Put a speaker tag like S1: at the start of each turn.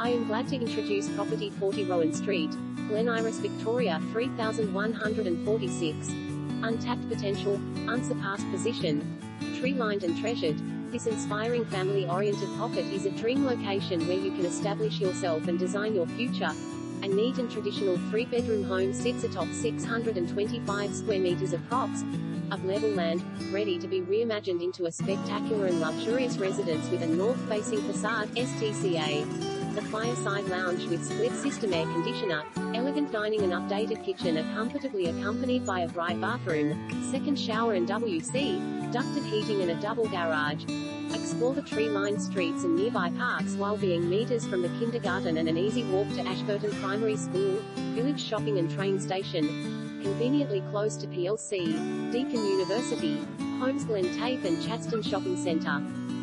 S1: I am glad to introduce property 40 Rowen Street, Glen Iris, Victoria 3146. Untapped potential, unsurpassed position, tree-lined and treasured. This inspiring family-oriented pocket is a dream location where you can establish yourself and design your future. A neat and traditional three-bedroom home sits atop 625 square meters of props, of level land, ready to be reimagined into a spectacular and luxurious residence with a north-facing facade, STCA. The fireside lounge with split system air conditioner, elegant dining and updated kitchen are comfortably accompanied by a bright bathroom, second shower and WC, ducted heating and a double garage. Explore the tree-lined streets and nearby parks while being meters from the kindergarten and an easy walk to Ashburton Primary School, village shopping and train station. Conveniently close to PLC, Deakin University, Holmesglen TAFE and Chadstone Shopping Centre.